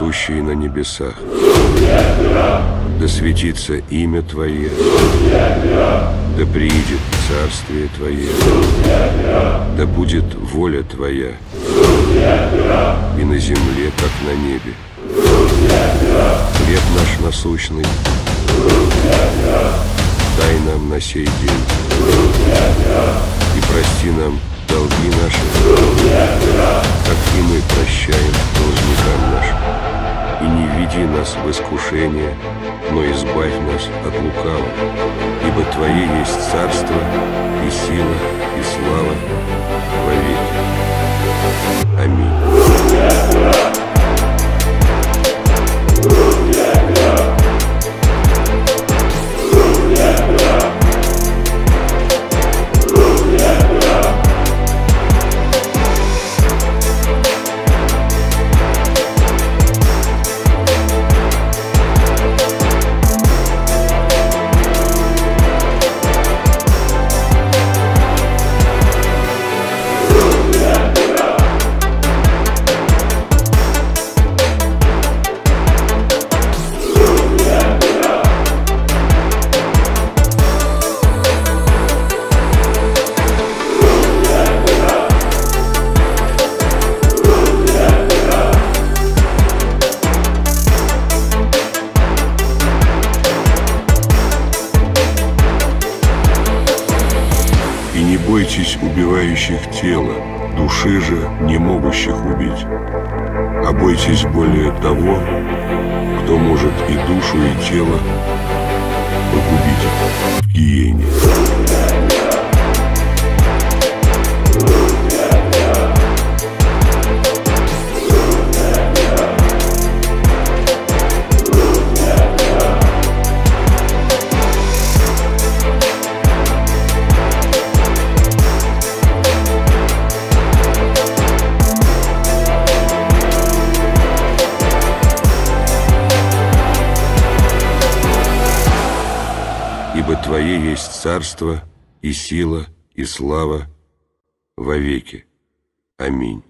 сущий на небесах. Да светится имя Твое, да приидет царствие Твое, да будет воля Твоя и на земле, как на небе. Хлеб наш насущный, дай нам на сей день и прости нам долги наши, в искушение, но избавь нас от лукавого, ибо Твое есть царство не бойтесь убивающих тело, души же не могущих убить. А бойтесь более того, кто может и душу, и тело погубить в гиене. Ибо Твое есть царство и сила и слава во веки. Аминь.